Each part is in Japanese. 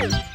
Woo!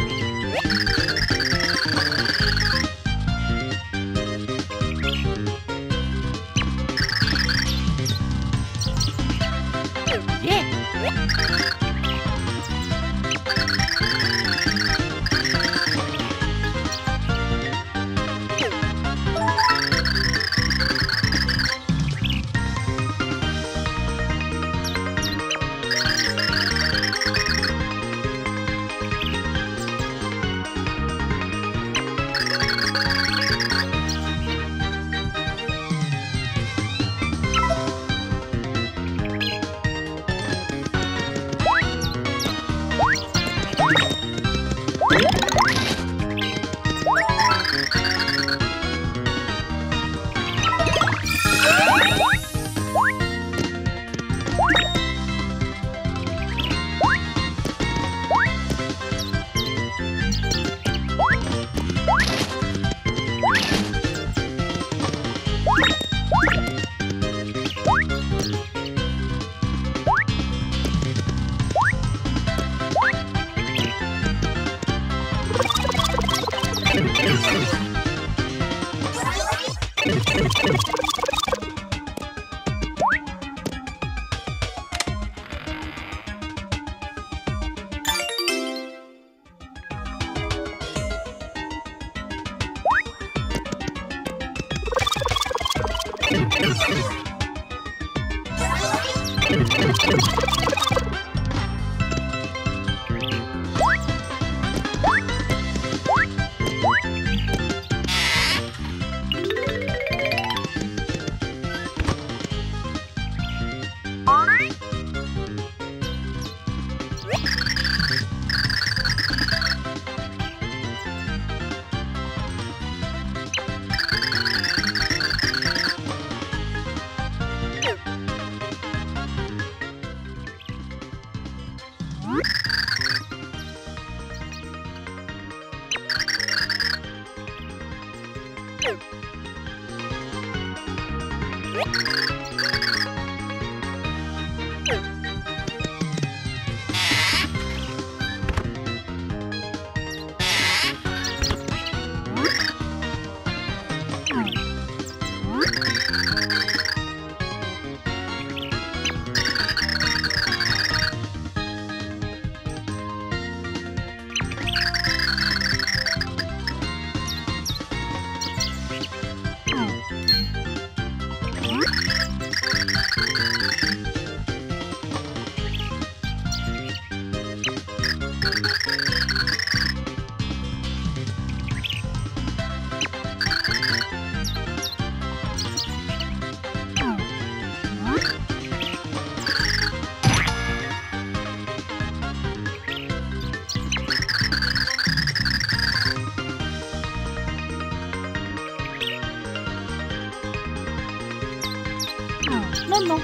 you ロンロン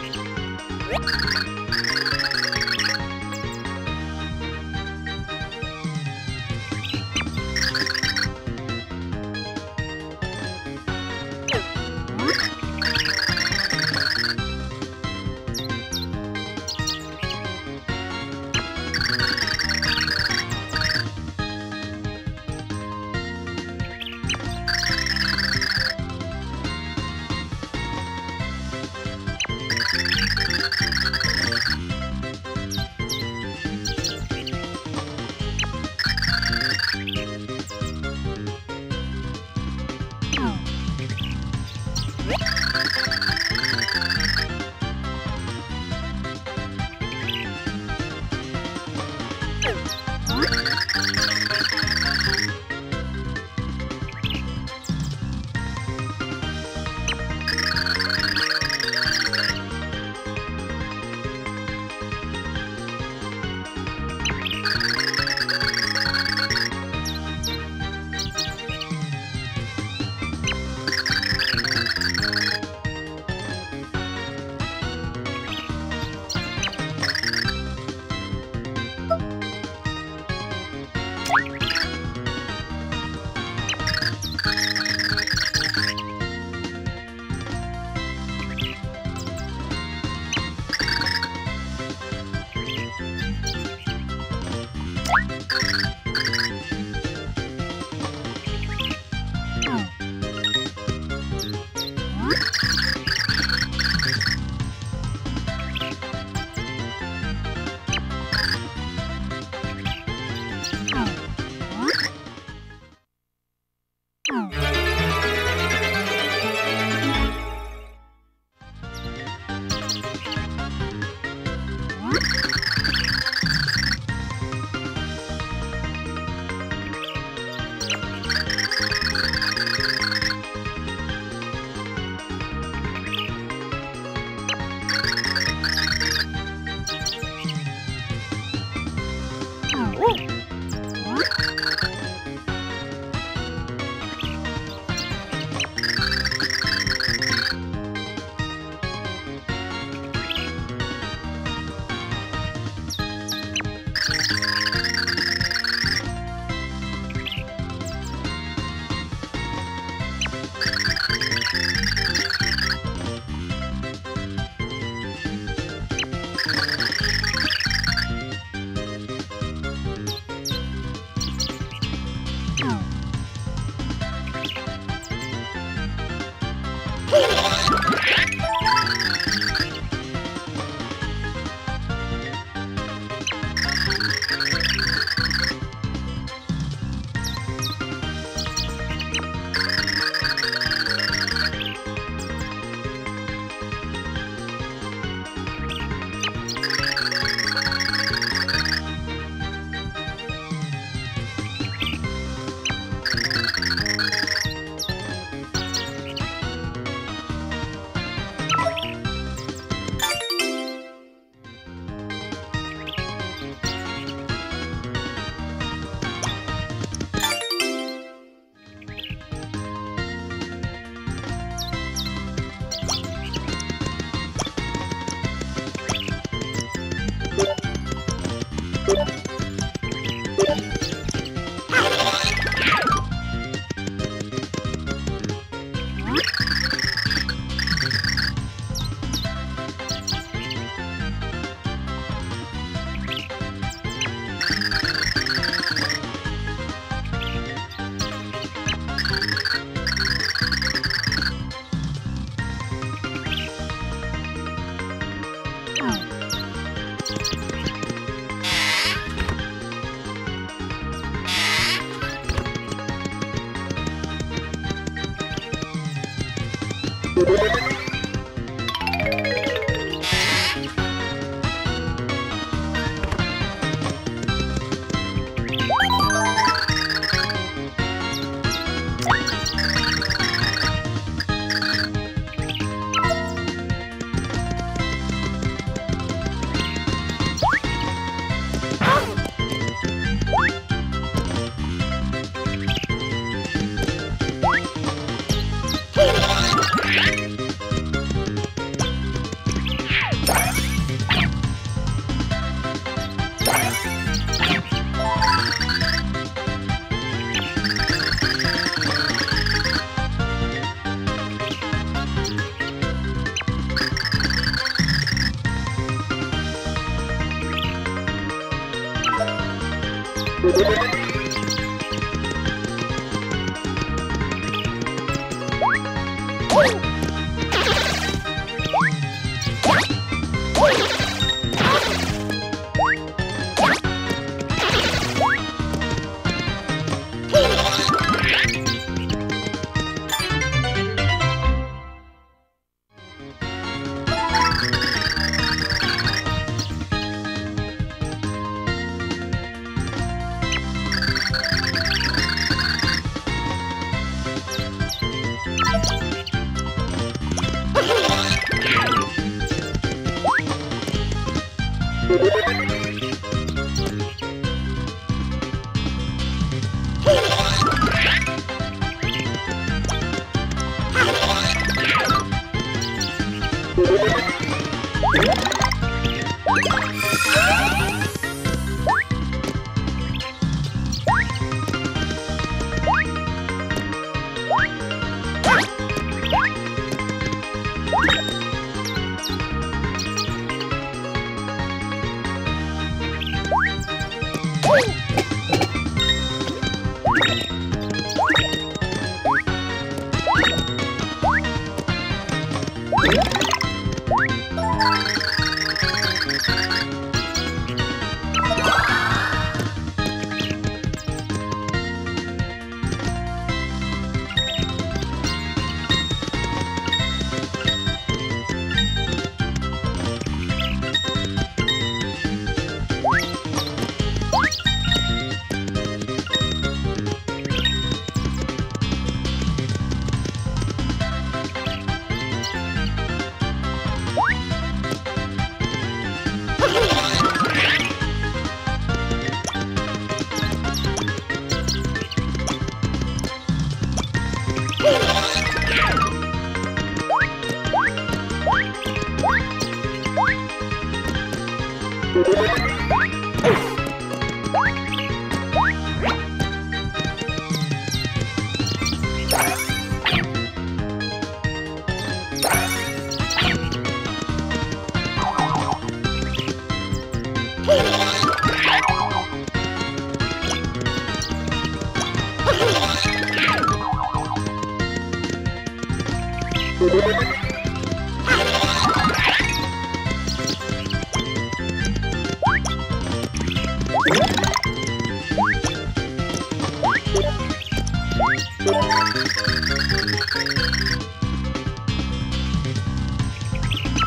Woo!